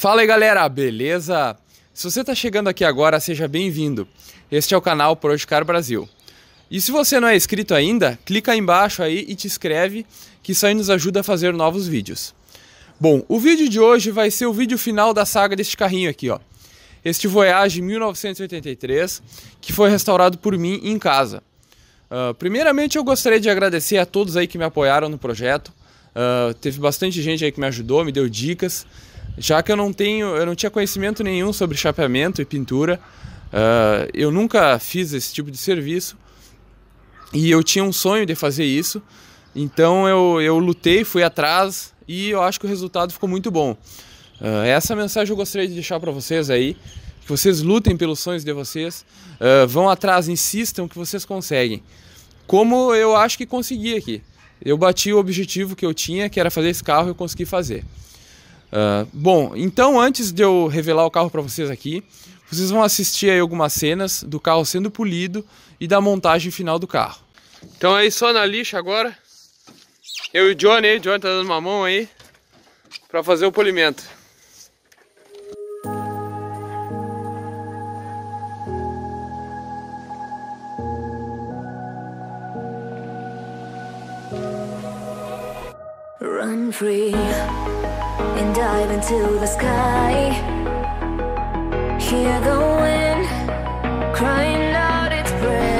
Fala aí galera, beleza? Se você está chegando aqui agora, seja bem-vindo. Este é o canal Projecar Brasil. E se você não é inscrito ainda, clica aí embaixo aí e te inscreve, que isso aí nos ajuda a fazer novos vídeos. Bom, o vídeo de hoje vai ser o vídeo final da saga deste carrinho aqui, ó. Este Voyage 1983, que foi restaurado por mim em casa. Uh, primeiramente eu gostaria de agradecer a todos aí que me apoiaram no projeto. Uh, teve bastante gente aí que me ajudou, me deu dicas já que eu não tenho, eu não tinha conhecimento nenhum sobre chapeamento e pintura, uh, eu nunca fiz esse tipo de serviço e eu tinha um sonho de fazer isso, então eu, eu lutei, fui atrás e eu acho que o resultado ficou muito bom. Uh, essa mensagem eu gostaria de deixar para vocês aí, que vocês lutem pelos sonhos de vocês, uh, vão atrás, insistam que vocês conseguem. Como eu acho que consegui aqui. Eu bati o objetivo que eu tinha, que era fazer esse carro, eu consegui fazer. Uh, bom, então antes de eu revelar o carro para vocês aqui, vocês vão assistir aí algumas cenas do carro sendo polido e da montagem final do carro. Então aí só na lixa agora, eu e o Johnny aí, o Johnny tá dando uma mão aí para fazer o polimento. Run free and dive into the sky. Hear the wind crying out its prayer.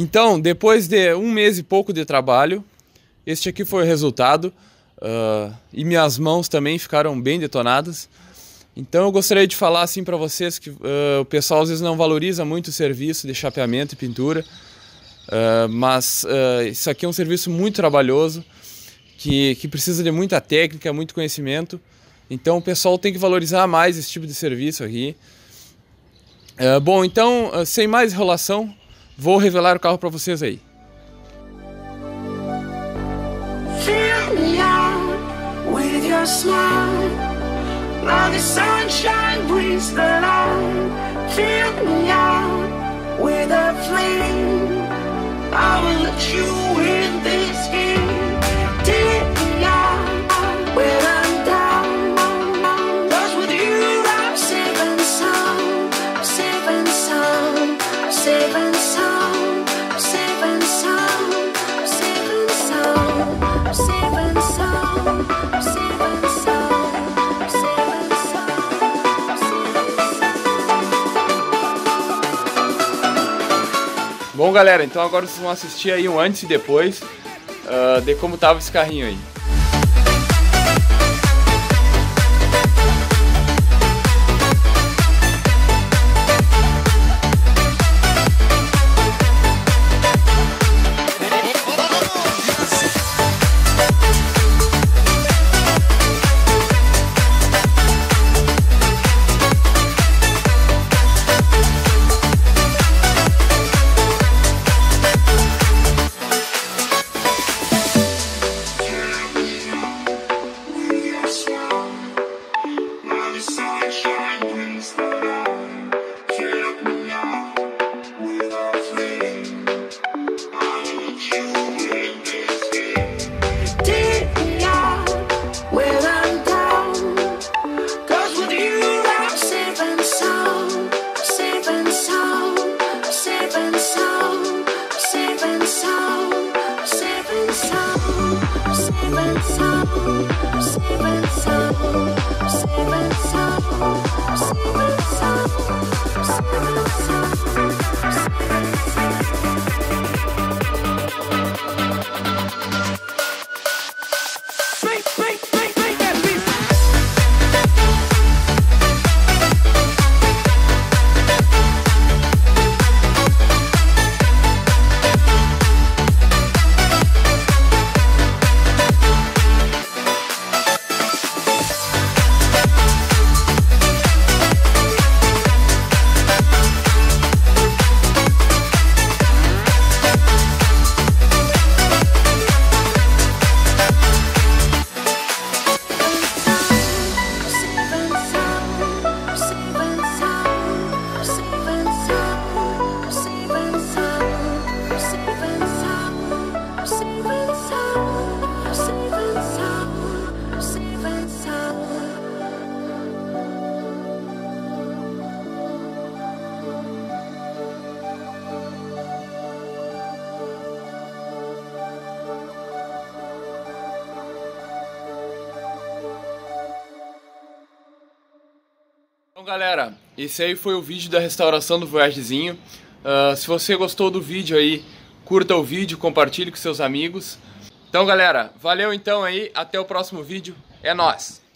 Então, depois de um mês e pouco de trabalho, este aqui foi o resultado. ah, e minhas mãos também ficaram bem detonadas. Então eu gostaria de falar assim para vocês que ah, o pessoal às vezes não valoriza muito o serviço de chapeamento e pintura, ah, mas isso aqui é um serviço muito trabalhoso que, que precisa de muita técnica, muito conhecimento. Então o pessoal tem que valorizar mais esse tipo de serviço aqui. Bom, então sem mais enrolação, Vou revelar o carro para vocês aí. I will let you in this game. Galera, então agora vocês vão assistir aí um antes e depois ah, de como tava esse carrinho aí. inside. Galera, esse aí foi o vídeo da restauração do Voyagezinho. Uh, se você gostou do vídeo aí, curta o vídeo, compartilhe com seus amigos. Então galera, valeu então aí, até o próximo vídeo, é nóis!